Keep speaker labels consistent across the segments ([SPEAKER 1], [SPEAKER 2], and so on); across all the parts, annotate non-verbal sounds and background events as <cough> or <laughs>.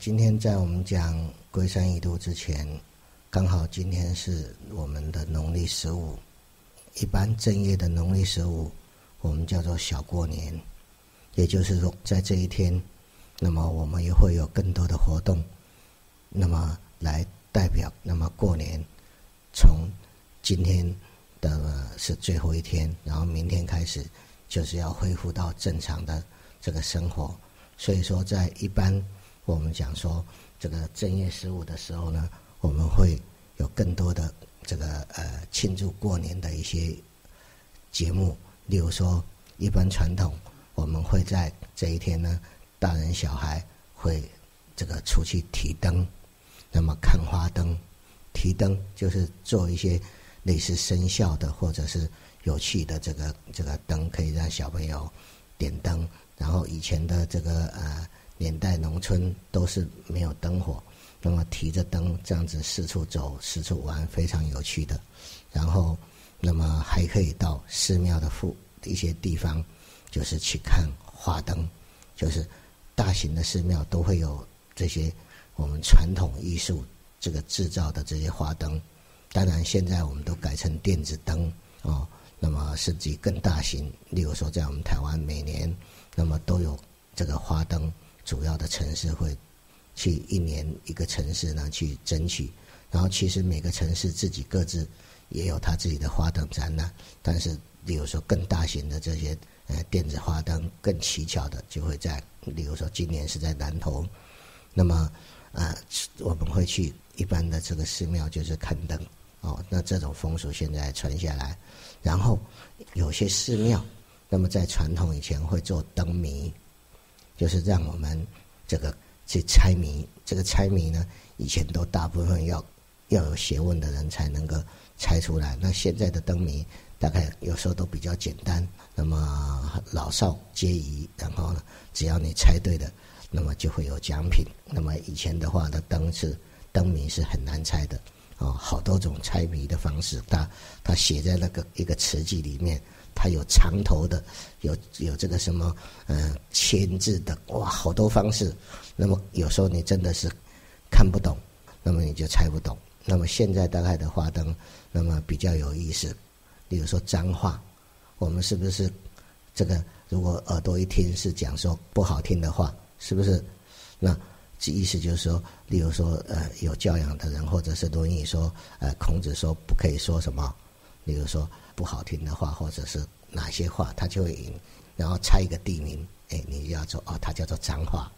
[SPEAKER 1] 今天在我们讲龟山一度之前，刚好今天是我们的农历十五。一般正月的农历十五，我们叫做小过年，也就是说，在这一天，那么我们也会有更多的活动，那么来代表，那么过年从今天的是最后一天，然后明天开始就是要恢复到正常的这个生活。所以说，在一般。我们讲说，这个正月十五的时候呢，我们会有更多的这个呃庆祝过年的一些节目。例如说，一般传统，我们会在这一天呢，大人小孩会这个出去提灯，那么看花灯。提灯就是做一些类似生肖的或者是有趣的这个这个灯，可以让小朋友点灯。然后以前的这个呃。年代农村都是没有灯火，那么提着灯这样子四处走、四处玩，非常有趣的。然后，那么还可以到寺庙的附一些地方，就是去看花灯，就是大型的寺庙都会有这些我们传统艺术这个制造的这些花灯。当然，现在我们都改成电子灯哦，那么甚至更大型。例如说，在我们台湾每年，那么都有这个花灯。主要的城市会去一年一个城市呢去争取，然后其实每个城市自己各自也有他自己的花灯展览，但是例如说更大型的这些呃电子花灯更奇巧的就会在，例如说今年是在南投，那么啊我们会去一般的这个寺庙就是看灯哦，那这种风俗现在传下来，然后有些寺庙那么在传统以前会做灯谜。就是让我们这个去猜谜，这个猜谜呢，以前都大部分要要有学问的人才能够猜出来。那现在的灯谜大概有时候都比较简单，那么老少皆宜。然后呢，只要你猜对的，那么就会有奖品。那么以前的话的灯是灯谜是很难猜的啊，好多种猜谜的方式，它它写在那个一个词句里面。它有长头的，有有这个什么，嗯，签字的，哇，好多方式。那么有时候你真的是看不懂，那么你就猜不懂。那么现在大概的花灯，那么比较有意思。例如说脏话，我们是不是这个？如果耳朵一听是讲说不好听的话，是不是？那这意思就是说，例如说，呃，有教养的人，或者是论语说，呃，孔子说不可以说什么。例如说不好听的话，或者是哪些话，他就会赢，然后猜一个地名，哎，你要做哦，它叫做脏话。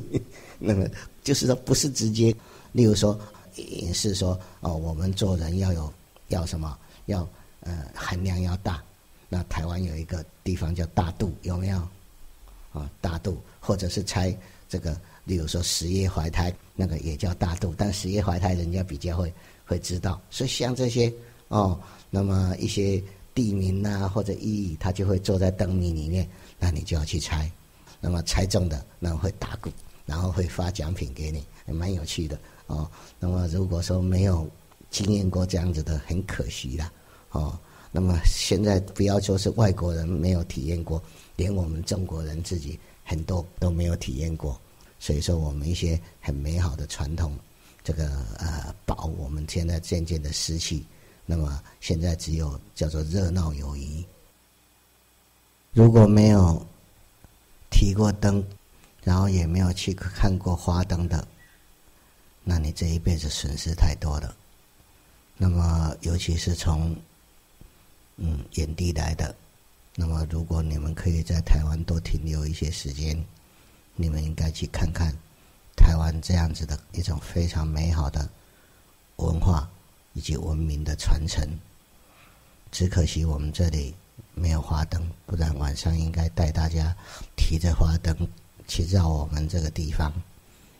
[SPEAKER 1] <laughs> 那么就是说不是直接，例如说隐示说哦，我们做人要有要什么，要呃含量要大。那台湾有一个地方叫大肚，有没有？啊，大肚，或者是猜这个，例如说十月怀胎，那个也叫大肚，但十月怀胎人家比较会会知道，所以像这些哦。那么一些地名呐或者意义，他就会坐在灯谜里面，那你就要去猜。那么猜中的，那会打鼓，然后会发奖品给你，也蛮有趣的哦。那么如果说没有经验过这样子的，很可惜的哦。那么现在不要说是外国人没有体验过，连我们中国人自己很多都没有体验过。所以说，我们一些很美好的传统，这个呃宝，我们现在渐渐的失去。那么现在只有叫做热闹友谊。如果没有提过灯，然后也没有去看过花灯的，那你这一辈子损失太多了。那么尤其是从嗯远地来的，那么如果你们可以在台湾多停留一些时间，你们应该去看看台湾这样子的一种非常美好的文化。以及文明的传承，只可惜我们这里没有花灯，不然晚上应该带大家提着花灯去绕我们这个地方，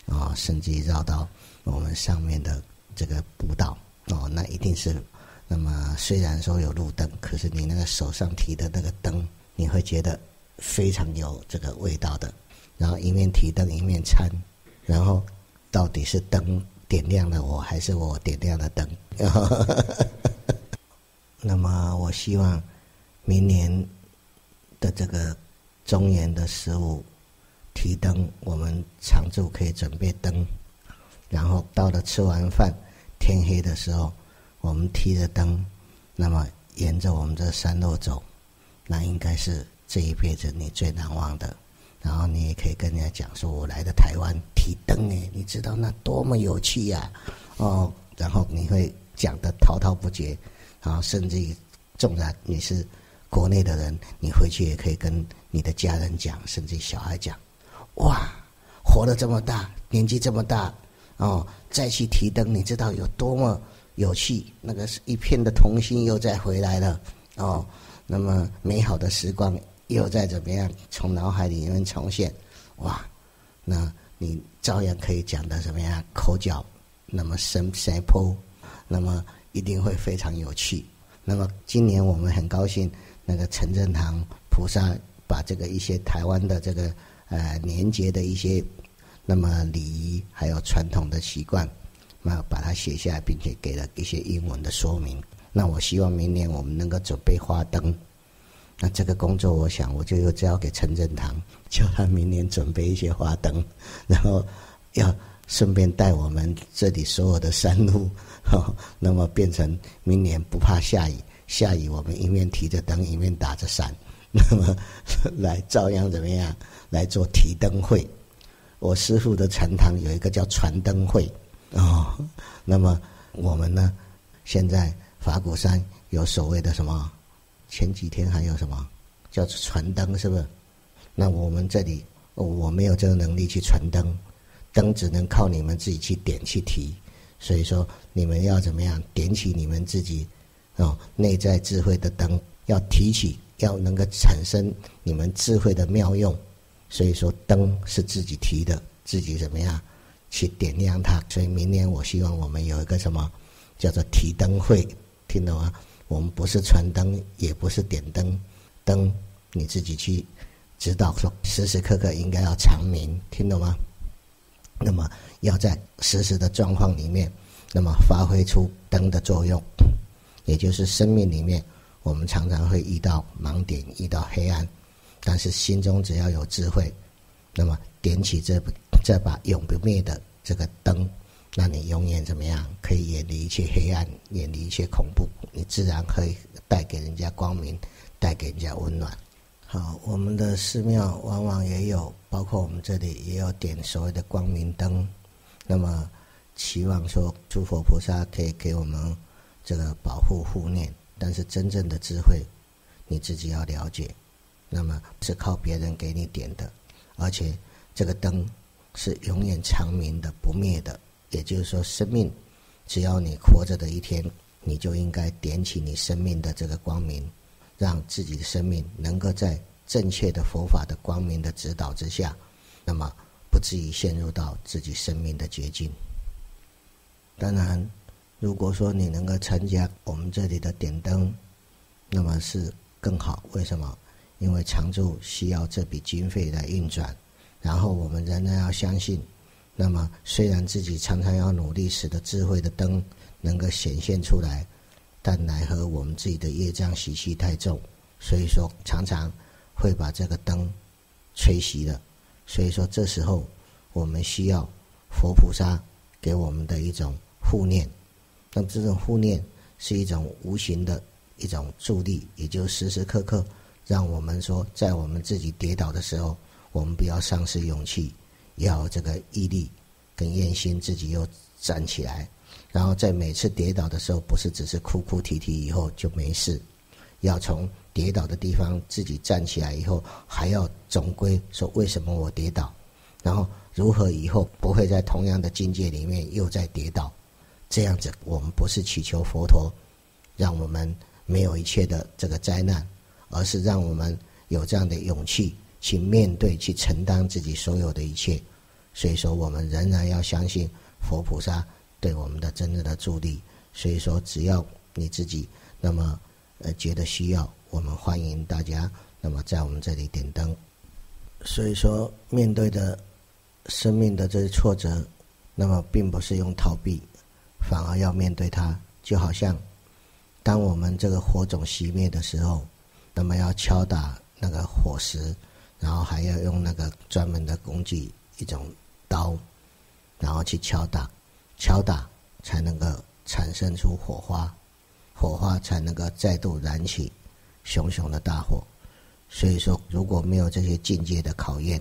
[SPEAKER 1] 啊，甚至绕到我们上面的这个步道，哦，那一定是，那么虽然说有路灯，可是你那个手上提的那个灯，你会觉得非常有这个味道的。然后一面提灯一面餐，然后到底是灯。点亮了我，还是我点亮了灯？<laughs> 那么，我希望明年的这个中原的十五，提灯，我们常住可以准备灯，然后到了吃完饭天黑的时候，我们提着灯，那么沿着我们这山路走，那应该是这一辈子你最难忘的。然后你也可以跟人家讲说，我来的台湾提灯哎，你知道那多么有趣呀！哦，然后你会讲的滔滔不绝，然后甚至于，纵然你是国内的人，你回去也可以跟你的家人讲，甚至小孩讲，哇，活了这么大，年纪这么大，哦，再去提灯，你知道有多么有趣？那个是一片的童心又再回来了，哦，那么美好的时光。又在怎么样从脑海里面重现？哇，那你照样可以讲的怎么样口角那么深深坡，那么一定会非常有趣。那么今年我们很高兴，那个陈正堂菩萨把这个一些台湾的这个呃年节的一些那么礼仪还有传统的习惯，那把它写下来，并且给了一些英文的说明。那我希望明年我们能够准备花灯。那这个工作，我想我就又交给陈振堂，叫他明年准备一些花灯，然后要顺便带我们这里所有的山路，那么变成明年不怕下雨，下雨我们一面提着灯，一面打着伞，那么来照样怎么样来做提灯会。我师傅的禅堂有一个叫传灯会哦，那么我们呢，现在法鼓山有所谓的什么？前几天还有什么叫传灯，是不是？那我们这里我没有这个能力去传灯，灯只能靠你们自己去点去提。所以说，你们要怎么样点起你们自己哦内在智慧的灯，要提起，要能够产生你们智慧的妙用。所以说，灯是自己提的，自己怎么样去点亮它。所以明年我希望我们有一个什么叫做提灯会，听懂吗？我们不是传灯，也不是点灯，灯你自己去指导，说时时刻刻应该要长明，听懂吗？那么要在时时的状况里面，那么发挥出灯的作用，也就是生命里面，我们常常会遇到盲点，遇到黑暗，但是心中只要有智慧，那么点起这这把永不灭的这个灯。那你永远怎么样？可以远离一切黑暗，远离一切恐怖，你自然可以带给人家光明，带给人家温暖。好，我们的寺庙往往也有，包括我们这里也有点所谓的光明灯。那么，期望说诸佛菩萨可以给我们这个保护护念，但是真正的智慧，你自己要了解。那么是靠别人给你点的，而且这个灯是永远长明的、不灭的。也就是说，生命只要你活着的一天，你就应该点起你生命的这个光明，让自己的生命能够在正确的佛法的光明的指导之下，那么不至于陷入到自己生命的绝境。当然，如果说你能够参加我们这里的点灯，那么是更好。为什么？因为常住需要这笔经费来运转，然后我们仍然要相信。那么，虽然自己常常要努力使得智慧的灯能够显现出来，但奈何我们自己的业障习气太重，所以说常常会把这个灯吹熄了。所以说，这时候我们需要佛菩萨给我们的一种护念。那么，这种护念是一种无形的一种助力，也就时时刻刻让我们说，在我们自己跌倒的时候，我们不要丧失勇气。要这个毅力跟愿心，自己又站起来，然后在每次跌倒的时候，不是只是哭哭啼啼以后就没事，要从跌倒的地方自己站起来以后，还要总归说为什么我跌倒，然后如何以后不会在同样的境界里面又再跌倒，这样子我们不是祈求佛陀让我们没有一切的这个灾难，而是让我们有这样的勇气去面对、去承担自己所有的一切。所以说，我们仍然要相信佛菩萨对我们的真正的助力。所以说，只要你自己那么呃觉得需要，我们欢迎大家那么在我们这里点灯。所以说，面对的生命的这些挫折，那么并不是用逃避，反而要面对它。就好像当我们这个火种熄灭的时候，那么要敲打那个火石，然后还要用那个专门的工具，一种刀，然后去敲打，敲打才能够产生出火花，火花才能够再度燃起熊熊的大火。所以说，如果没有这些境界的考验，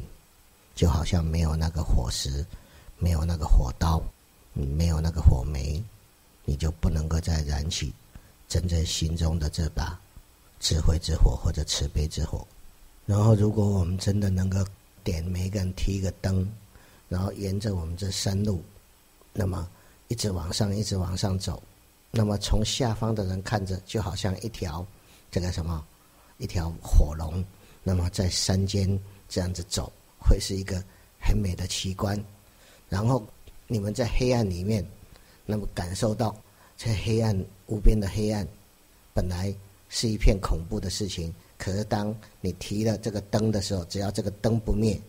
[SPEAKER 1] 就好像没有那个火石，没有那个火刀，没有那个火煤，你就不能够再燃起真正心中的这把智慧之火或者慈悲之火。然后，如果我们真的能够点每个人提一个灯，然后沿着我们这山路，那么一直往上，一直往上走，那么从下方的人看着，就好像一条这个什么一条火龙，那么在山间这样子走，会是一个很美的奇观。然后你们在黑暗里面，那么感受到在黑暗无边的黑暗，本来是一片恐怖的事情。可是，当你提了这个灯的时候，只要这个灯不灭，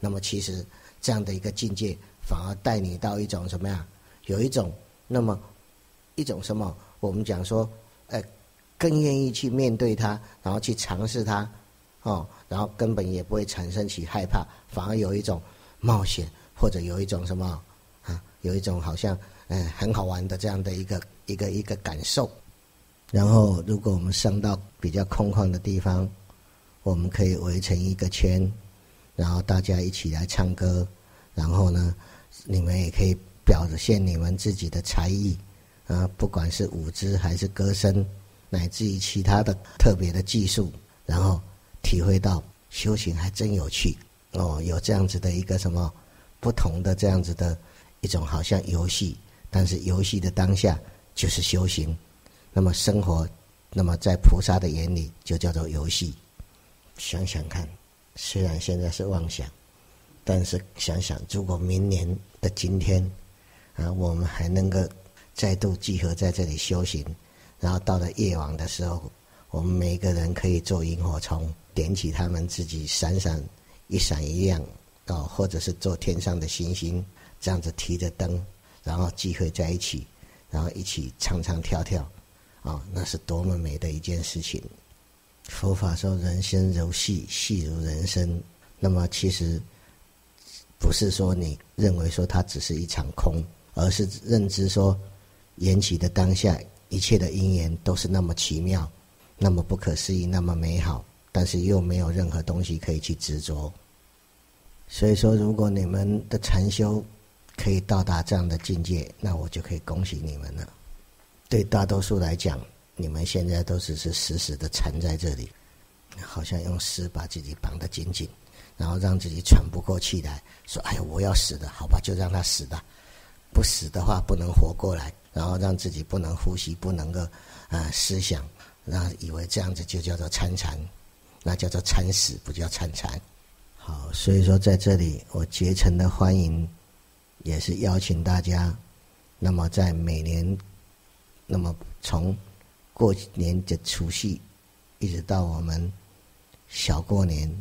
[SPEAKER 1] 那么其实这样的一个境界，反而带你到一种什么呀？有一种那么一种什么？我们讲说，呃，更愿意去面对它，然后去尝试它，哦，然后根本也不会产生起害怕，反而有一种冒险，或者有一种什么啊？有一种好像嗯很好玩的这样的一个一个一个感受。然后，如果我们上到比较空旷的地方，我们可以围成一个圈，然后大家一起来唱歌。然后呢，你们也可以表现你们自己的才艺啊，不管是舞姿还是歌声，乃至于其他的特别的技术，然后体会到修行还真有趣哦。有这样子的一个什么不同的这样子的一种好像游戏，但是游戏的当下就是修行。那么生活，那么在菩萨的眼里就叫做游戏。想想看，虽然现在是妄想，但是想想，如果明年的今天，啊，我们还能够再度集合在这里修行，然后到了夜晚的时候，我们每一个人可以做萤火虫，点起他们自己闪闪一闪一亮，哦，或者是做天上的星星，这样子提着灯，然后聚会在一起，然后一起唱唱跳跳。啊，那是多么美的一件事情！佛法说人生如戏，戏如人生。那么其实不是说你认为说它只是一场空，而是认知说缘起的当下，一切的因缘都是那么奇妙，那么不可思议，那么美好，但是又没有任何东西可以去执着。所以说，如果你们的禅修可以到达这样的境界，那我就可以恭喜你们了。对大多数来讲，你们现在都只是死死的缠在这里，好像用丝把自己绑得紧紧，然后让自己喘不过气来。说：“哎呀，我要死的，好吧，就让他死吧。不死的话，不能活过来。然后让自己不能呼吸，不能够啊思想，然后以为这样子就叫做参禅，那叫做参死，不叫参禅。好，所以说在这里，我竭诚的欢迎，也是邀请大家。那么在每年。那么从过年的除夕，一直到我们小过年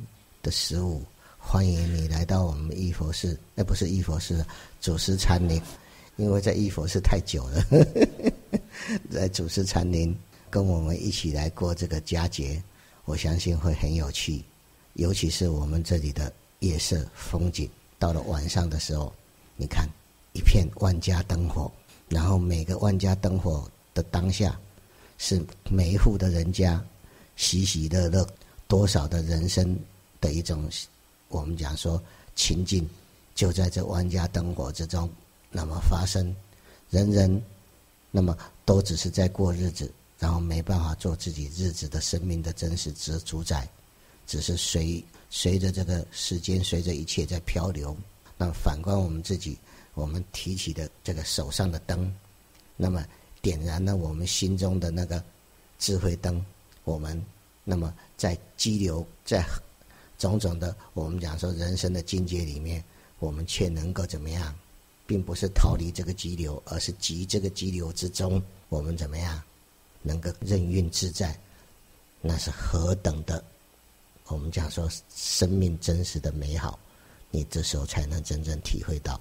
[SPEAKER 1] 的十五，欢迎你来到我们义佛寺。那不是义佛寺，祖师禅林，因为在义佛寺太久了，在祖师禅林跟我们一起来过这个佳节，我相信会很有趣。尤其是我们这里的夜色风景，到了晚上的时候，你看一片万家灯火，然后每个万家灯火。当下，是每一户的人家喜喜乐乐，多少的人生的一种，我们讲说情境，就在这万家灯火之中，那么发生，人人那么都只是在过日子，然后没办法做自己日子的生命的真实之主宰，只是随随着这个时间，随着一切在漂流。那反观我们自己，我们提起的这个手上的灯，那么。点燃了我们心中的那个智慧灯，我们那么在激流，在种种的我们讲说人生的境界里面，我们却能够怎么样，并不是逃离这个激流，而是集这个激流之中，我们怎么样能够任运自在，那是何等的，我们讲说生命真实的美好，你这时候才能真正体会到，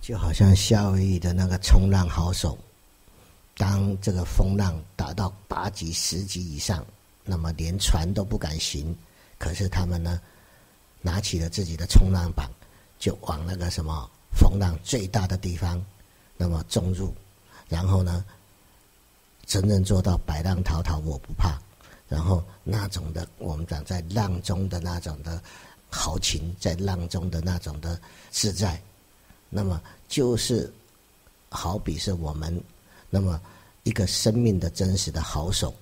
[SPEAKER 1] 就好像夏威夷的那个冲浪好手。当这个风浪达到八级、十级以上，那么连船都不敢行。可是他们呢，拿起了自己的冲浪板，就往那个什么风浪最大的地方，那么冲入，然后呢，真正做到百浪滔滔我不怕，然后那种的我们讲在浪中的那种的豪情，在浪中的那种的自在，那么就是好比是我们那么一个生命的真实的好手。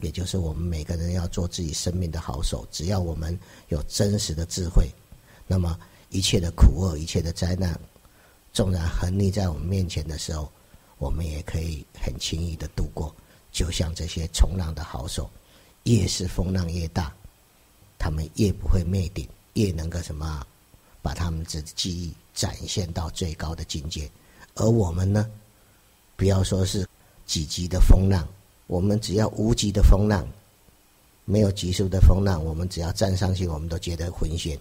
[SPEAKER 1] 也就是我们每个人要做自己生命的好手，只要我们有真实的智慧，那么一切的苦厄、一切的灾难，纵然横立在我们面前的时候，我们也可以很轻易的度过。就像这些冲浪的好手，越是风浪越大，他们越不会灭顶，越能够什么，把他们的记忆展现到最高的境界。而我们呢，不要说是几级的风浪。我们只要无极的风浪，没有急速的风浪，我们只要站上去，我们都觉得浑险。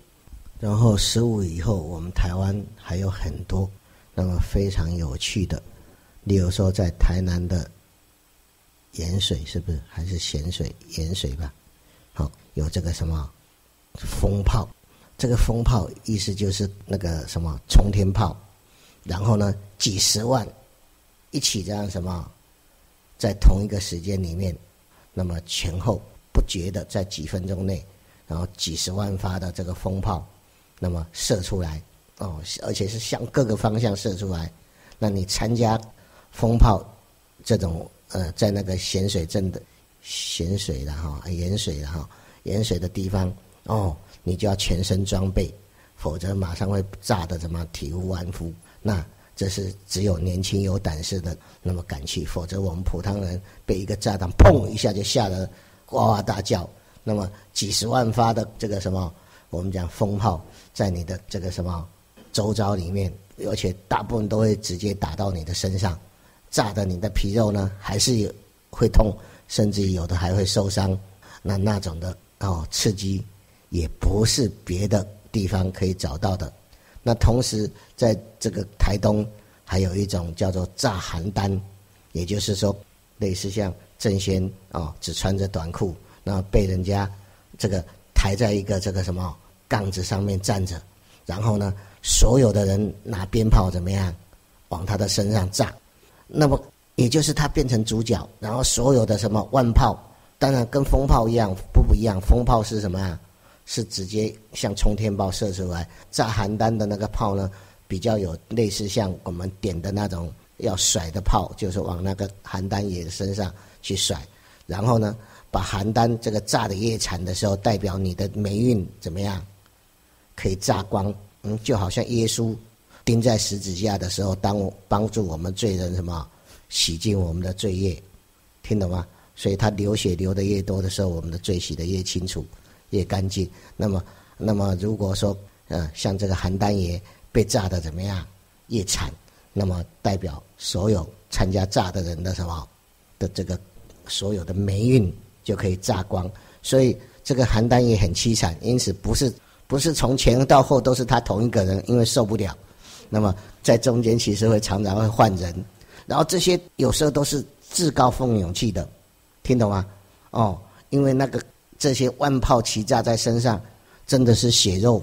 [SPEAKER 1] 然后十五以后，我们台湾还有很多那么非常有趣的，例如说在台南的盐水，是不是还是咸水盐水吧？好，有这个什么风炮，这个风炮意思就是那个什么冲天炮，然后呢几十万一起这样什么。在同一个时间里面，那么前后不觉的在几分钟内，然后几十万发的这个风炮，那么射出来哦，而且是向各个方向射出来。那你参加风炮这种呃，在那个咸水镇的咸水的哈盐水的哈盐水的地方哦，你就要全身装备，否则马上会炸的怎么体无完肤。那这是只有年轻有胆识的那么敢去，否则我们普通人被一个炸弹砰一下就吓得哇哇大叫。那么几十万发的这个什么，我们讲风炮在你的这个什么周遭里面，而且大部分都会直接打到你的身上，炸的你的皮肉呢还是有会痛，甚至有的还会受伤。那那种的哦刺激，也不是别的地方可以找到的。那同时，在这个台东还有一种叫做炸邯郸，也就是说，类似像郑先啊，只穿着短裤，那被人家这个抬在一个这个什么杠子上面站着，然后呢，所有的人拿鞭炮怎么样往他的身上炸，那么也就是他变成主角，然后所有的什么万炮，当然跟风炮一样不不一样，风炮是什么啊？是直接像冲天炮射出来，炸邯郸的那个炮呢，比较有类似像我们点的那种要甩的炮，就是往那个邯郸爷身上去甩，然后呢，把邯郸这个炸的越惨的时候，代表你的霉运怎么样，可以炸光。嗯，就好像耶稣钉在十字架的时候，当我帮助我们罪人什么洗净我们的罪业，听懂吗？所以他流血流的越多的时候，我们的罪洗的越清楚。越干净，那么，那么如果说，呃，像这个邯郸爷被炸的怎么样，越惨，那么代表所有参加炸的人的什么的这个所有的霉运就可以炸光，所以这个邯郸爷很凄惨，因此不是不是从前到后都是他同一个人，因为受不了，那么在中间其实会常常会换人，然后这些有时候都是自告奋勇去的，听懂吗？哦，因为那个。这些万炮齐炸在身上，真的是血肉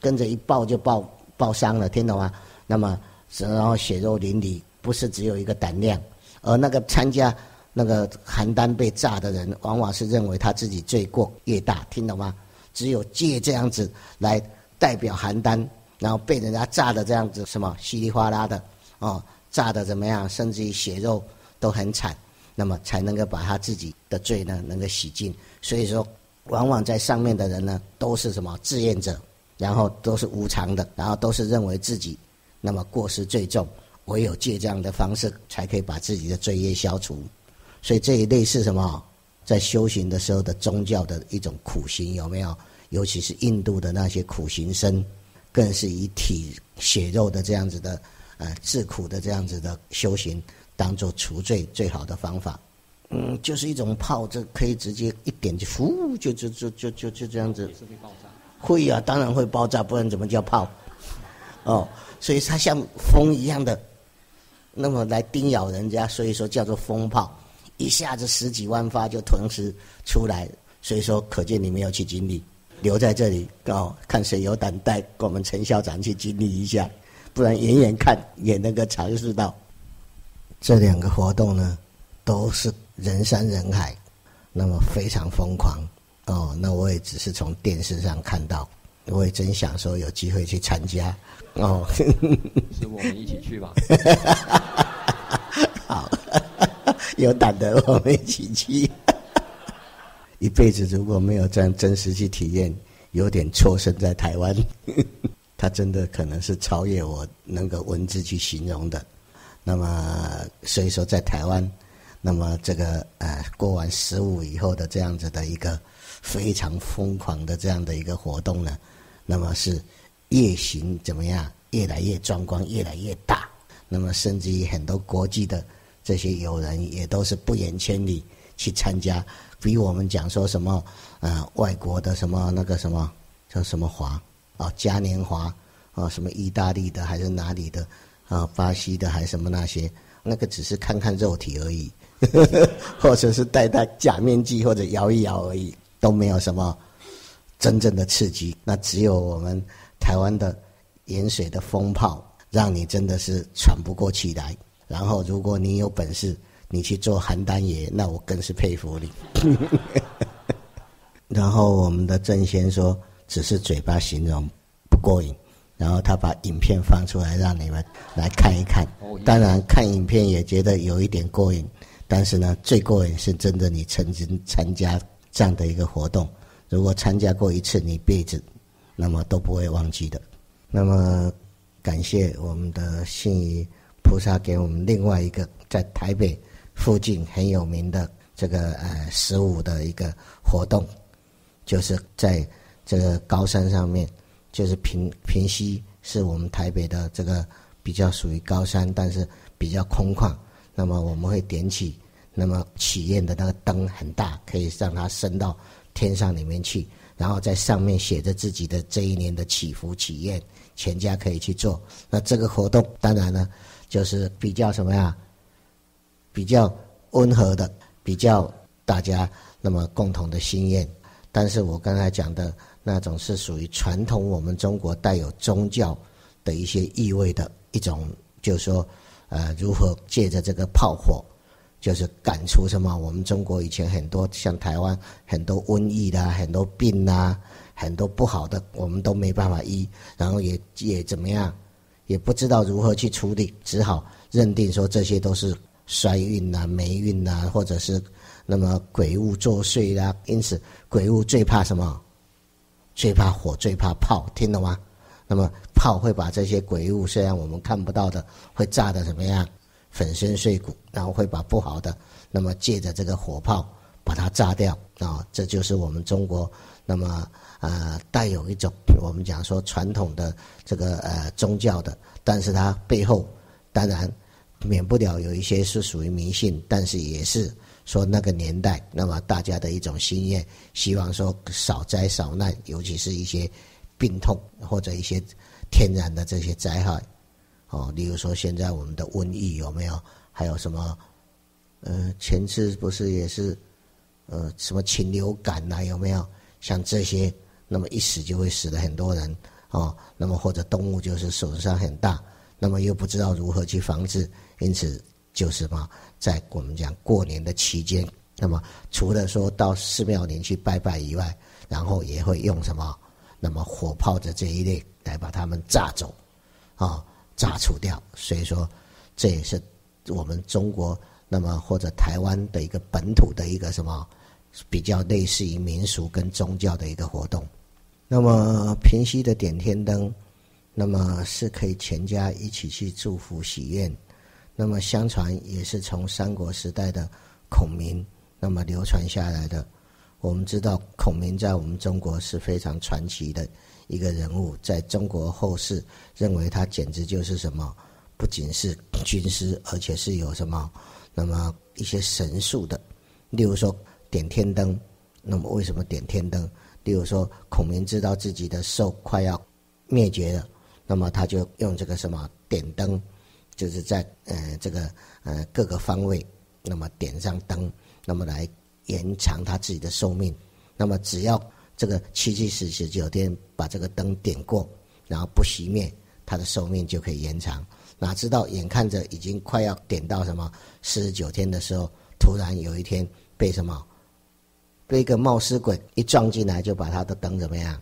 [SPEAKER 1] 跟着一爆就爆爆伤了，听懂吗？那么然后血肉淋漓，不是只有一个胆量，而那个参加那个邯郸被炸的人，往往是认为他自己罪过越大，听懂吗？只有借这样子来代表邯郸，然后被人家炸的这样子什么稀里哗啦的哦，炸的怎么样，甚至于血肉都很惨，那么才能够把他自己的罪呢能够洗净。所以说。往往在上面的人呢，都是什么志愿者，然后都是无偿的，然后都是认为自己那么过失最重，唯有借这样的方式才可以把自己的罪业消除。所以这一类是什么？在修行的时候的宗教的一种苦行有没有？尤其是印度的那些苦行僧，更是以体血肉的这样子的呃自苦的这样子的修行，当做除罪最好的方法。嗯，就是一种炮，这可以直接一点就呼，就就就就就就这样子。会爆炸。会啊，当然会爆炸，不然怎么叫炮？哦，所以它像风一样的，那么来叮咬人家，所以说叫做风炮，一下子十几万发就同时出来，所以说可见你没有去经历。留在这里，哦，看谁有胆带我们陈校长去经历一下，不然远远看也能够尝试到。这两个活动呢，都是人山人海，那么非常疯狂哦。那我也只是从电视上看到，我也真想说有机会去参加哦。
[SPEAKER 2] 是我们一起去吧。<laughs>
[SPEAKER 1] 好，<laughs> 有胆的我们一起去。<laughs> 一辈子如果没有这样真实去体验，有点错身在台湾，他真的可能是超越我能够文字去形容的。那么，所以说在台湾，那么这个呃过完十五以后的这样子的一个非常疯狂的这样的一个活动呢，那么是夜行怎么样，越来越壮观，越来越大。那么甚至于很多国际的这些友人也都是不远千里去参加。比我们讲说什么，呃，外国的什么那个什么叫什么华啊，嘉年华啊，什么意大利的还是哪里的啊，巴西的还什么那些，那个只是看看肉体而已，呵 <laughs> 呵或者是戴戴假面具或者摇一摇而已，都没有什么真正的刺激。那只有我们台湾的盐水的风炮，让你真的是喘不过气来。然后，如果你有本事。你去做邯郸爷，那我更是佩服你。<laughs> 然后我们的郑先说，只是嘴巴形容不过瘾，然后他把影片放出来让你们来看一看。当然看影片也觉得有一点过瘾，但是呢，最过瘾是真的你曾经参加这样的一个活动。如果参加过一次，你辈子那么都不会忘记的。那么感谢我们的信仪菩萨给我们另外一个在台北。附近很有名的这个呃十五的一个活动，就是在这个高山上面，就是平平溪是我们台北的这个比较属于高山，但是比较空旷。那么我们会点起那么祈愿的那个灯很大，可以让它升到天上里面去，然后在上面写着自己的这一年的祈福祈愿，全家可以去做。那这个活动当然呢，就是比较什么呀？比较温和的，比较大家那么共同的心愿，但是我刚才讲的那种是属于传统，我们中国带有宗教的一些意味的一种，就是说，呃，如何借着这个炮火，就是赶出什么？我们中国以前很多像台湾很多瘟疫的很多病啊，很多不好的，我们都没办法医，然后也也怎么样，也不知道如何去处理，只好认定说这些都是。衰运呐，霉运呐，或者是那么鬼物作祟啦，因此鬼物最怕什么？最怕火，最怕炮，听懂吗？那么炮会把这些鬼物，虽然我们看不到的，会炸的怎么样？粉身碎骨，然后会把不好的，那么借着这个火炮把它炸掉啊！这就是我们中国那么啊带有一种我们讲说传统的这个呃宗教的，但是它背后当然。免不了有一些是属于迷信，但是也是说那个年代，那么大家的一种心愿，希望说少灾少难，尤其是一些病痛或者一些天然的这些灾害，哦，例如说现在我们的瘟疫有没有？还有什么？呃，前次不是也是呃什么禽流感呐？有没有？像这些，那么一死就会死了很多人哦，那么或者动物就是损伤很大，那么又不知道如何去防治。因此，就是嘛，在我们讲过年的期间，那么除了说到寺庙里去拜拜以外，然后也会用什么，那么火炮的这一类来把他们炸走，啊，炸除掉。所以说，这也是我们中国那么或者台湾的一个本土的一个什么比较类似于民俗跟宗教的一个活动。那么平息的点天灯，那么是可以全家一起去祝福喜宴。那么相传也是从三国时代的孔明那么流传下来的。我们知道孔明在我们中国是非常传奇的一个人物，在中国后世认为他简直就是什么，不仅是军师，而且是有什么那么一些神术的。例如说点天灯，那么为什么点天灯？例如说孔明知道自己的兽快要灭绝了，那么他就用这个什么点灯。就是在呃这个呃各个方位，那么点上灯，那么来延长他自己的寿命。那么只要这个七七四十九天把这个灯点过，然后不熄灭，它的寿命就可以延长。哪知道眼看着已经快要点到什么四十九天的时候，突然有一天被什么被一个冒失鬼一撞进来，就把他的灯怎么样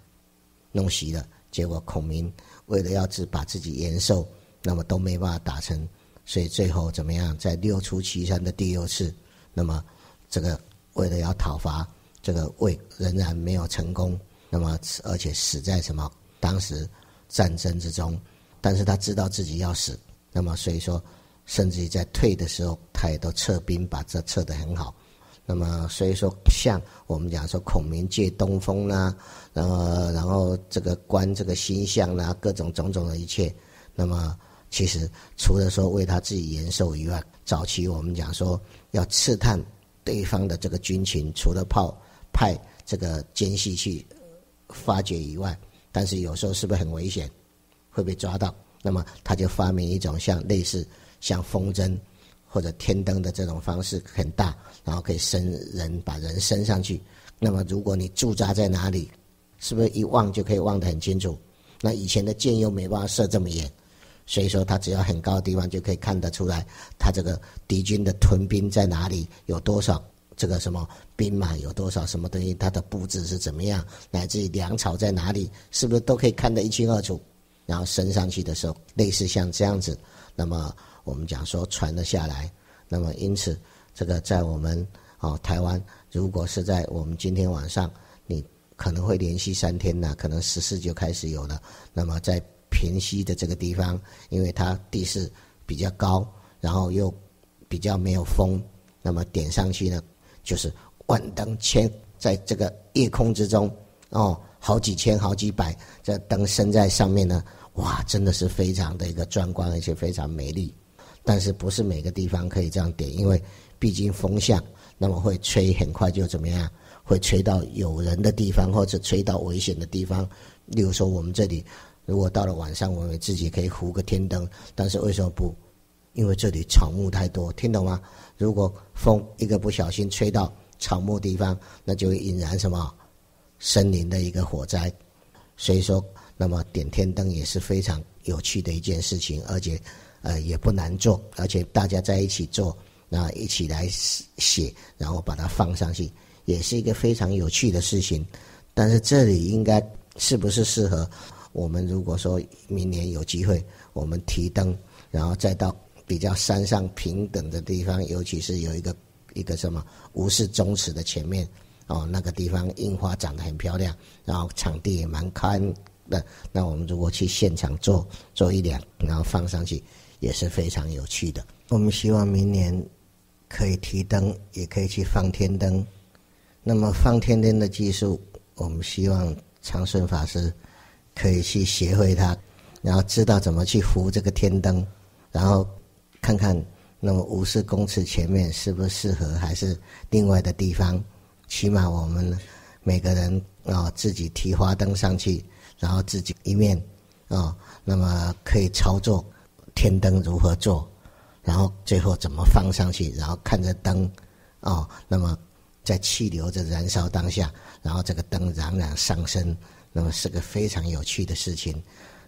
[SPEAKER 1] 弄熄了。结果孔明为了要自把自己延寿，那么都没办法达成，所以最后怎么样，在六出祁山的第六次，那么这个为了要讨伐这个魏，仍然没有成功。那么而且死在什么当时战争之中，但是他知道自己要死。那么，所以说，甚至于在退的时候，他也都撤兵，把这撤得很好。那么，所以说，像我们讲说，孔明借东风啦，然后，然后这个观这个星象啦，各种种种的一切。那么，其实除了说为他自己延寿以外，早期我们讲说要刺探对方的这个军情，除了炮派这个奸细去发掘以外，但是有时候是不是很危险，会被抓到？那么他就发明一种像类似像风筝或者天灯的这种方式，很大，然后可以升人，把人升上去。那么如果你驻扎在哪里，是不是一望就可以望得很清楚？那以前的箭又没办法射这么远，所以说他只要很高的地方就可以看得出来，他这个敌军的屯兵在哪里，有多少这个什么兵马，有多少什么东西，它的布置是怎么样，乃至于粮草在哪里，是不是都可以看得一清二楚？然后升上去的时候，类似像这样子，那么我们讲说传了下来，那么因此这个在我们哦台湾，如果是在我们今天晚上，你可能会连续三天呢，可能十四就开始有了。那么在平西的这个地方，因为它地势比较高，然后又比较没有风，那么点上去呢，就是万灯千在这个夜空之中哦，好几千、好几百这灯升在上面呢。哇，真的是非常的一个壮观，而且非常美丽。但是不是每个地方可以这样点，因为毕竟风向，那么会吹很快就怎么样，会吹到有人的地方，或者吹到危险的地方。例如说我们这里，如果到了晚上，我们自己可以糊个天灯，但是为什么不？因为这里草木太多，听懂吗？如果风一个不小心吹到草木地方，那就会引燃什么森林的一个火灾。所以说。那么点天灯也是非常有趣的一件事情，而且，呃，也不难做，而且大家在一起做，那一起来写，然后把它放上去，也是一个非常有趣的事情。但是这里应该是不是适合我们？如果说明年有机会，我们提灯，然后再到比较山上平等的地方，尤其是有一个一个什么无视宗祠的前面，哦，那个地方樱花长得很漂亮，然后场地也蛮宽的那我们如果去现场做做一两，然后放上去，也是非常有趣的。我们希望明年可以提灯，也可以去放天灯。那么放天灯的技术，我们希望长顺法师可以去学会它，然后知道怎么去扶这个天灯，然后看看那么五十公尺前面是不是适合，还是另外的地方。起码我们每个人啊自己提花灯上去。然后自己一面，啊，那么可以操作天灯如何做，然后最后怎么放上去，然后看着灯，哦，那么在气流的燃烧当下，然后这个灯冉冉上升，那么是个非常有趣的事情。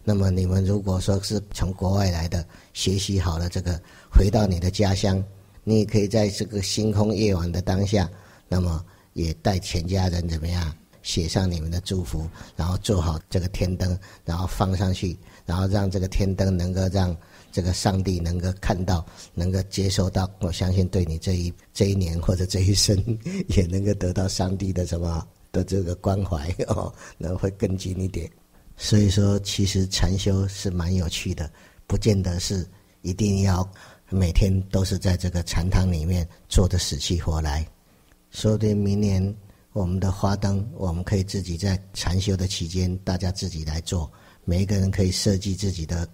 [SPEAKER 1] 那么你们如果说是从国外来的，学习好了这个，回到你的家乡，你也可以在这个星空夜晚的当下，那么也带全家人怎么样？写上你们的祝福，然后做好这个天灯，然后放上去，然后让这个天灯能够让这个上帝能够看到，能够接收到。我相信对你这一这一年或者这一生，<laughs> 也能够得到上帝的什么的这个关怀 <laughs> 哦，那会更近一点。所以说，其实禅修是蛮有趣的，不见得是一定要每天都是在这个禅堂里面做的死去活来。说不定明年。我们的花灯，我们可以自己在禅修的期间，大家自己来做。每一个人可以设计自己的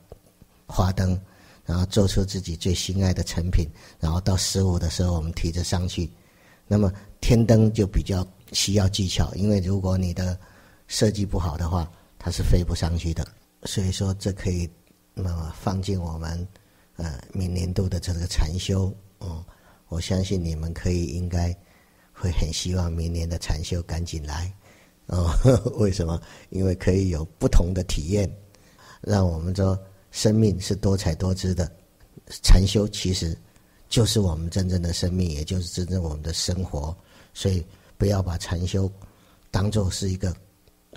[SPEAKER 1] 花灯，然后做出自己最心爱的成品，然后到十五的时候，我们提着上去。那么天灯就比较需要技巧，因为如果你的设计不好的话，它是飞不上去的。所以说，这可以那么放进我们呃明年度的这个禅修。嗯，我相信你们可以应该。会很希望明年的禅修赶紧来，哦，<laughs> 为什么？因为可以有不同的体验，让我们说生命是多彩多姿的。禅修其实就是我们真正的生命，也就是真正我们的生活。所以不要把禅修当做是一个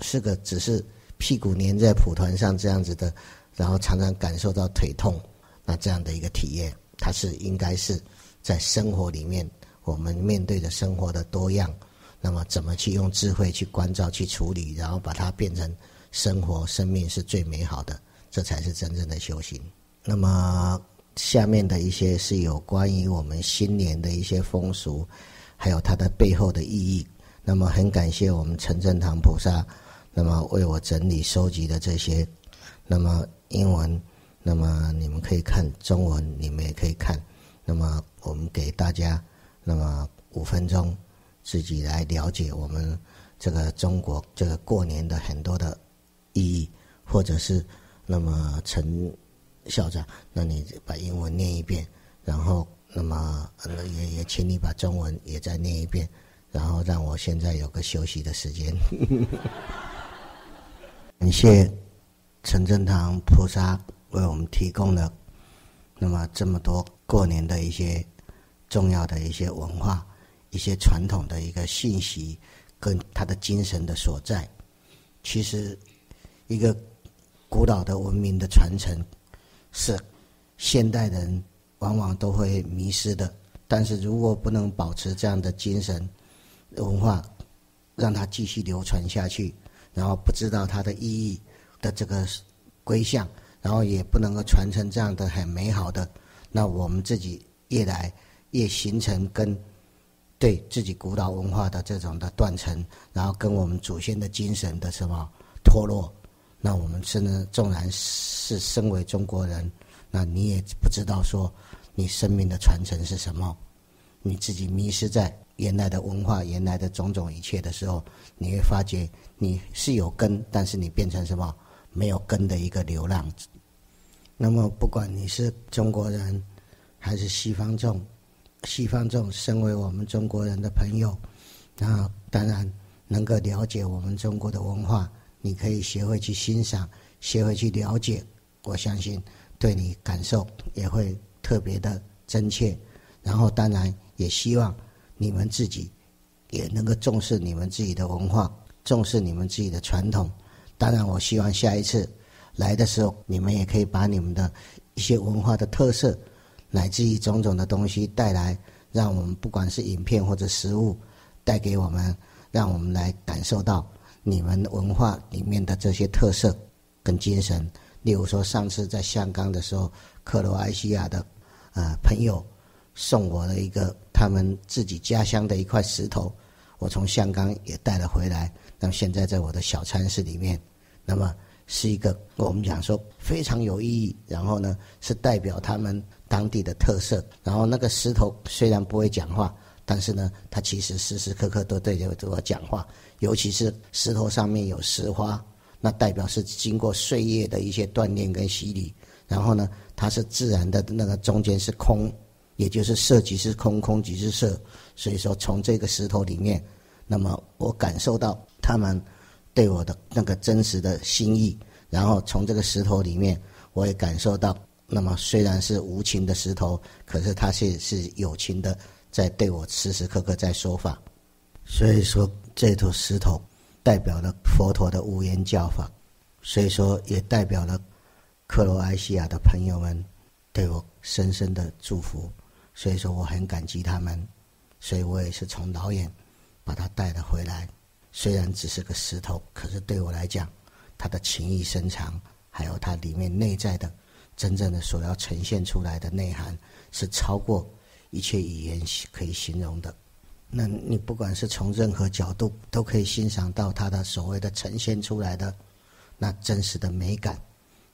[SPEAKER 1] 是个只是屁股粘在蒲团上这样子的，然后常常感受到腿痛那这样的一个体验，它是应该是在生活里面我们面对着生活的多样，那么怎么去用智慧去关照去处理，然后把它变成生活生命是最美好的，这才是真正的修行。那么下面的一些是有关于我们新年的一些风俗。还有它的背后的意义。那么很感谢我们陈正堂菩萨，那么为我整理收集的这些，那么英文，那么你们可以看中文，你们也可以看。那么我们给大家，那么五分钟，自己来了解我们这个中国这个过年的很多的意义，或者是那么陈校长，那你把英文念一遍，然后。那么，也也请你把中文也再念一遍，然后让我现在有个休息的时间。<laughs> 感谢陈正堂菩萨为我们提供了那么这么多过年的一些重要的一些文化、一些传统的一个信息跟他的精神的所在。其实，一个古老的文明的传承是现代人。往往都会迷失的，但是如果不能保持这样的精神文化，让它继续流传下去，然后不知道它的意义的这个归向，然后也不能够传承这样的很美好的，那我们自己越来越形成跟对自己古老文化的这种的断层，然后跟我们祖先的精神的什么脱落，那我们真的纵然是身为中国人。那你也不知道说你生命的传承是什么，你自己迷失在原来的文化、原来的种种一切的时候，你会发觉你是有根，但是你变成什么没有根的一个流浪。那么不管你是中国人还是西方众，西方众身为我们中国人的朋友，那当然能够了解我们中国的文化，你可以学会去欣赏，学会去了解，我相信。对你感受也会特别的真切，然后当然也希望你们自己也能够重视你们自己的文化，重视你们自己的传统。当然，我希望下一次来的时候，你们也可以把你们的一些文化的特色，乃至于种种的东西带来，让我们不管是影片或者食物带给我们，让我们来感受到你们文化里面的这些特色跟精神。例如说，上次在香港的时候，克罗埃西亚的呃朋友送我的一个他们自己家乡的一块石头，我从香港也带了回来。那么现在在我的小餐室里面，那么是一个我们讲说非常有意义。然后呢，是代表他们当地的特色。然后那个石头虽然不会讲话，但是呢，它其实时时刻刻都对着我讲话。尤其是石头上面有石花。那代表是经过岁月的一些锻炼跟洗礼，然后呢，它是自然的那个中间是空，也就是色即是空，空即是色。所以说，从这个石头里面，那么我感受到他们对我的那个真实的心意，然后从这个石头里面，我也感受到，那么虽然是无情的石头，可是它是是友情的，在对我时时刻刻在说法。所以说，这坨石头。代表了佛陀的无言教法，所以说也代表了克罗埃西亚的朋友们对我深深的祝福，所以说我很感激他们，所以我也是从老远把他带了回来。虽然只是个石头，可是对我来讲，它的情意深长，还有它里面内在的真正的所要呈现出来的内涵，是超过一切语言可以形容的。那你不管是从任何角度，都可以欣赏到它的所谓的呈现出来的那真实的美感，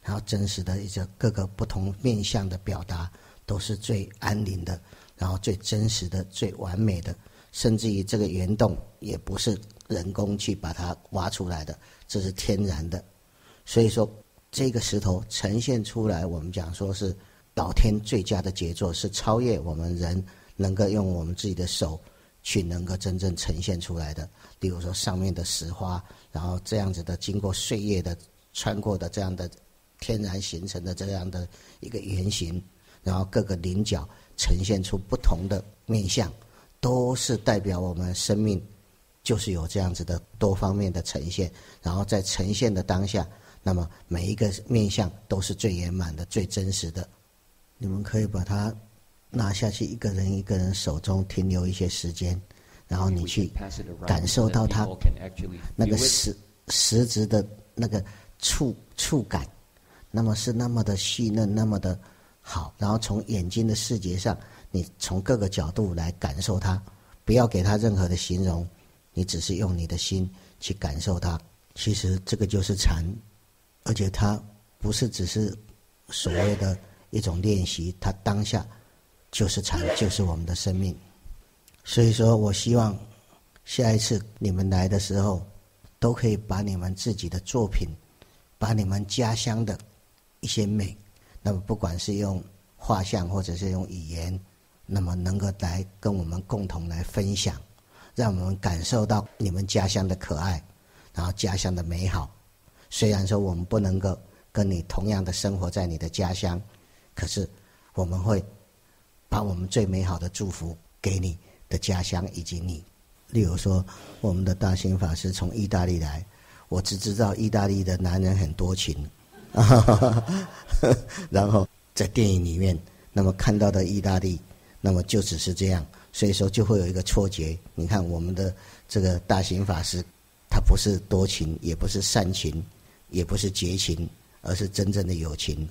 [SPEAKER 1] 然后真实的一些各个不同面向的表达，都是最安宁的，然后最真实的、最完美的，甚至于这个圆洞也不是人工去把它挖出来的，这是天然的。所以说，这个石头呈现出来，我们讲说是老天最佳的杰作，是超越我们人能够用我们自己的手。去能够真正呈现出来的。比如说上面的石花，然后这样子的经过岁月的穿过的这样的天然形成的这样的一个圆形，然后各个棱角呈现出不同的面相，都是代表我们生命就是有这样子的多方面的呈现。然后在呈现的当下，那么每一个面相都是最圆满的、最真实的。你们可以把它拿下去，一个人一个人手中停留一些时间。然后你去感受到它那个实实质的那个触触感，那么是那么的细嫩，那么的好。然后从眼睛的视觉上，你从各个角度来感受它，不要给它任何的形容，你只是用你的心去感受它。其实这个就是禅，而且它不是只是所谓的一种练习，它当下就是禅，就是我们的生命。所以说我希望下一次你们来的时候，都可以把你们自己的作品，把你们家乡的一些美，那么不管是用画像或者是用语言，那么能够来跟我们共同来分享，让我们感受到你们家乡的可爱，然后家乡的美好。虽然说我们不能够跟你同样的生活在你的家乡，可是我们会把我们最美好的祝福给你。的家乡以及你，例如说，我们的大兴法师从意大利来，我只知道意大利的男人很多情，<laughs> 然后在电影里面，那么看到的意大利，那么就只是这样，所以说就会有一个错觉。你看我们的这个大兴法师，他不是多情，也不是善情，也不是绝情，而是真正的友情。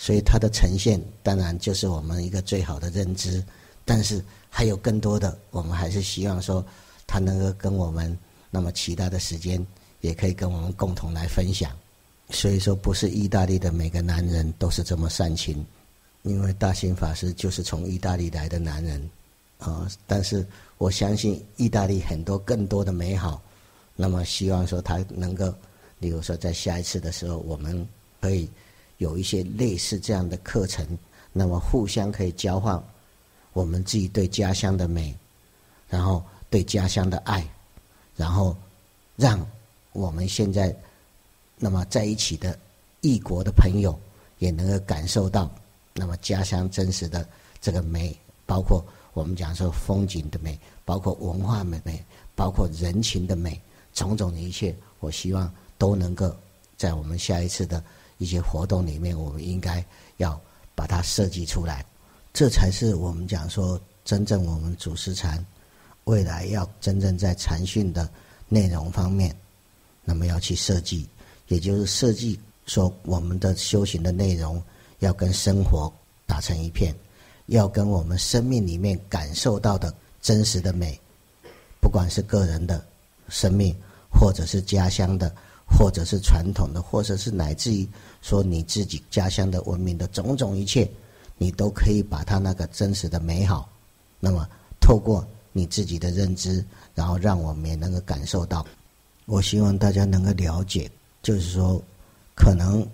[SPEAKER 1] 所以他的呈现，当然就是我们一个最好的认知。但是还有更多的，我们还是希望说，他能够跟我们，那么其他的时间也可以跟我们共同来分享。所以说，不是意大利的每个男人都是这么善情，因为大兴法师就是从意大利来的男人啊。但是我相信意大利很多更多的美好，那么希望说他能够，例如说在下一次的时候，我们可以有一些类似这样的课程，那么互相可以交换。我们自己对家乡的美，然后对家乡的爱，然后让我们现在那么在一起的异国的朋友也能够感受到那么家乡真实的这个美，包括我们讲说风景的美，包括文化美美，包括人情的美，种种的一切，我希望都能够在我们下一次的一些活动里面，我们应该要把它设计出来。这才是我们讲说，真正我们主持禅未来要真正在禅训的内容方面，那么要去设计，也就是设计说我们的修行的内容要跟生活打成一片，要跟我们生命里面感受到的真实的美，不管是个人的生命，或者是家乡的，或者是传统的，或者是乃至于说你自己家乡的文明的种种一切。你都可以把它那个真实的美好，那么透过你自己的认知，然后让我们也能够感受到。我希望大家能够了解，就是说，可能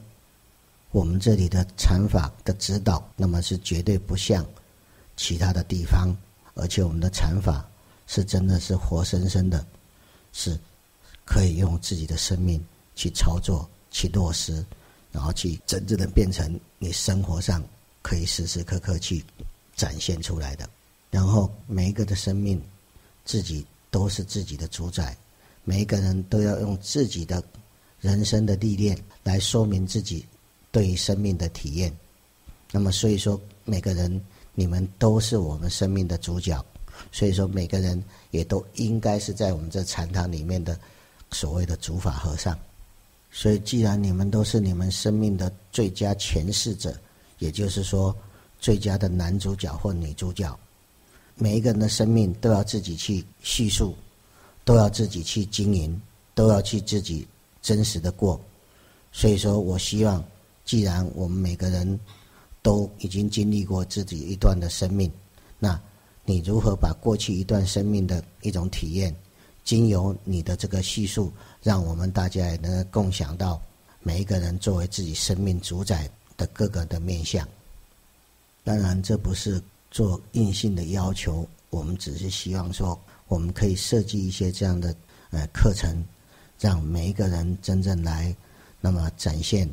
[SPEAKER 1] 我们这里的禅法的指导，那么是绝对不像其他的地方，而且我们的禅法是真的是活生生的，是可以用自己的生命去操作、去落实，然后去真正的变成你生活上。可以时时刻刻去展现出来的。然后每一个的生命，自己都是自己的主宰，每一个人都要用自己的人生的历练来说明自己对于生命的体验。那么，所以说每个人你们都是我们生命的主角，所以说每个人也都应该是在我们这禅堂里面的所谓的主法和尚。所以，既然你们都是你们生命的最佳诠释者。也就是说，最佳的男主角或女主角，每一个人的生命都要自己去叙述，都要自己去经营，都要去自己真实的过。所以说我希望，既然我们每个人都已经经历过自己一段的生命，那你如何把过去一段生命的一种体验，经由你的这个叙述，让我们大家也能共享到每一个人作为自己生命主宰。的各个的面相，当然这不是做硬性的要求。我们只是希望说，我们可以设计一些这样的呃课程，让每一个人真正来，那么展现，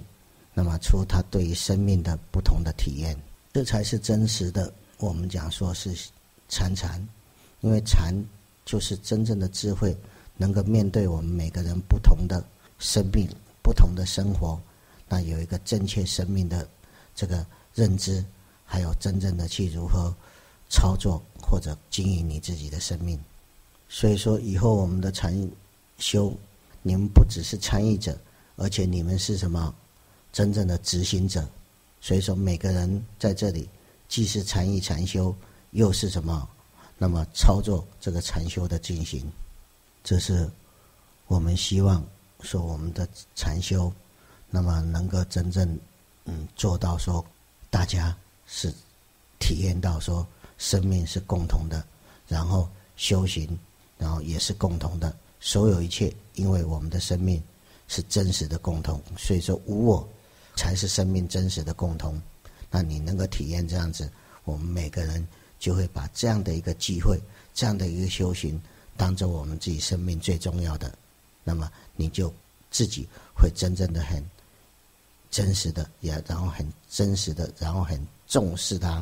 [SPEAKER 1] 那么出他对于生命的不同的体验，这才是真实的。我们讲说是禅禅，因为禅就是真正的智慧，能够面对我们每个人不同的生命、不同的生活，那有一个正确生命的这个认知，还有真正的去如何操作。或者经营你自己的生命，所以说以后我们的禅修，你们不只是参与者，而且你们是什么真正的执行者。所以说每个人在这里既是参与禅修，又是什么？那么操作这个禅修的进行，这是我们希望说我们的禅修，那么能够真正嗯做到说大家是体验到说。生命是共同的，然后修行，然后也是共同的。所有一切，因为我们的生命是真实的共同，所以说无我才是生命真实的共同。那你能够体验这样子，我们每个人就会把这样的一个机会，这样的一个修行，当做我们自己生命最重要的。那么你就自己会真正的很真实的，也然后很真实的，然后很重视它。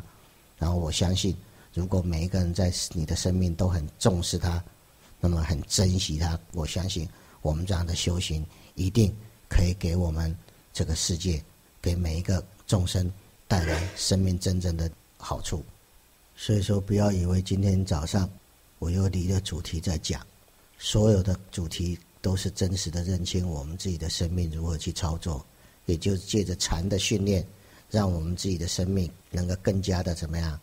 [SPEAKER 1] 然后我相信。如果每一个人在你的生命都很重视它，那么很珍惜它，我相信我们这样的修行一定可以给我们这个世界，给每一个众生带来生命真正的好处。所以说，不要以为今天早上我又离了主题在讲，所有的主题都是真实的认清我们自己的生命如何去操作，也就是借着禅的训练，让我们自己的生命能够更加的怎么样？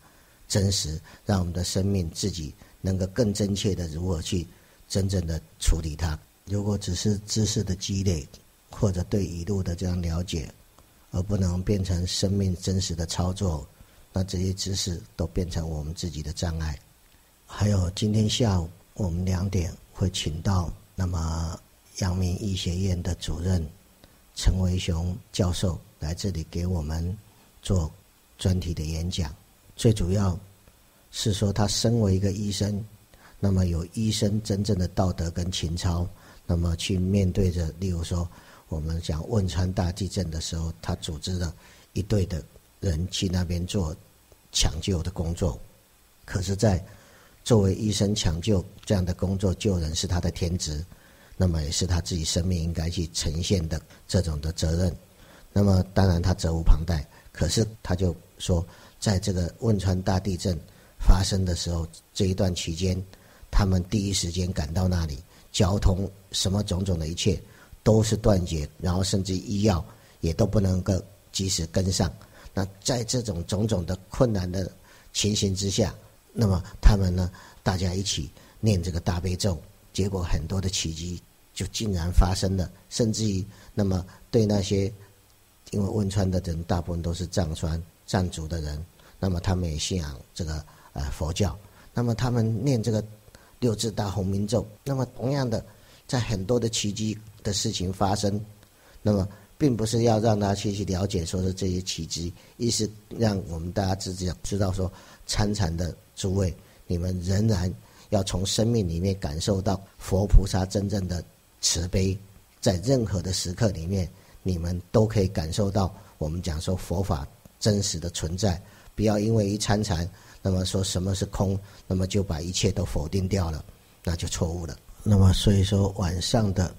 [SPEAKER 1] 真实，让我们的生命自己能够更真切的如何去真正的处理它。如果只是知识的积累，或者对一路的这样了解，而不能变成生命真实的操作，那这些知识都变成我们自己的障碍。还有今天下午我们两点会请到那么阳明医学院的主任陈维雄教授来这里给我们做专题的演讲。最主要是说，他身为一个医生，那么有医生真正的道德跟情操，那么去面对着，例如说，我们讲汶川大地震的时候，他组织了一队的人去那边做抢救的工作。可是，在作为医生抢救这样的工作，救人是他的天职，那么也是他自己生命应该去呈现的这种的责任。那么，当然他责无旁贷。可是，他就说。在这个汶川大地震发生的时候，这一段期间，他们第一时间赶到那里，交通什么种种的一切都是断绝，然后甚至医药也都不能够及时跟上。那在这种种种的困难的情形之下，那么他们呢，大家一起念这个大悲咒，结果很多的奇迹就竟然发生了，甚至于那么对那些因为汶川的人大部分都是藏传。藏族的人，那么他们也信仰这个呃佛教，那么他们念这个六字大红明咒，那么同样的，在很多的奇迹的事情发生，那么并不是要让大家去去了解说是这些奇迹，意思让我们大家知道知道说参禅的诸位，你们仍然要从生命里面感受到佛菩萨真正的慈悲，在任何的时刻里面，你们都可以感受到我们讲说佛法。真实的存在，不要因为一参禅，那么说什么是空，那么就把一切都否定掉了，那就错误了。那么所以说晚上的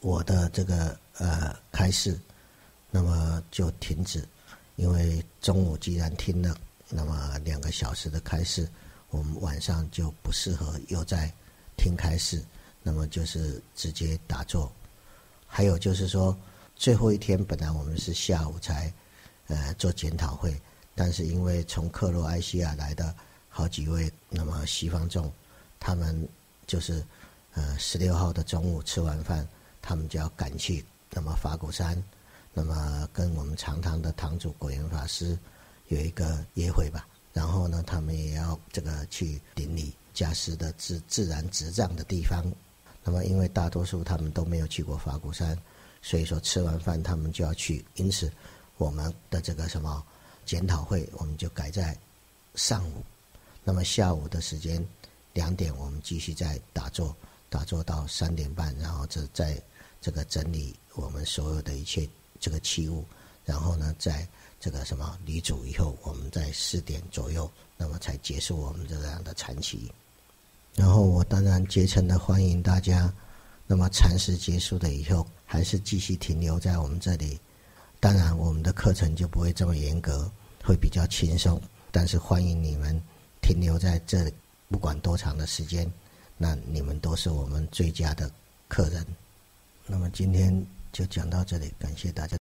[SPEAKER 1] 我的这个呃开示，那么就停止，因为中午既然听了那么两个小时的开示，我们晚上就不适合又在听开示，那么就是直接打坐。还有就是说最后一天本来我们是下午才。呃，做检讨会，但是因为从克罗埃西亚来的好几位，那么西方众，他们就是呃十六号的中午吃完饭，他们就要赶去那么法鼓山，那么跟我们长堂的堂主果园法师有一个约会吧。然后呢，他们也要这个去顶礼家师的自自然执杖的地方。那么因为大多数他们都没有去过法鼓山，所以说吃完饭他们就要去，因此。我们的这个什么检讨会，我们就改在上午。那么下午的时间两点，我们继续再打坐，打坐到三点半，然后这在这个整理我们所有的一切这个器物，然后呢，在这个什么离主以后，我们在四点左右，那么才结束我们这样的禅期。然后我当然竭诚的欢迎大家，那么禅时结束了以后，还是继续停留在我们这里。当然，我们的课程就不会这么严格，会比较轻松。但是欢迎你们停留在这里，不管多长的时间，那你们都是我们最佳的客人。那么今天就讲到这里，感谢大家。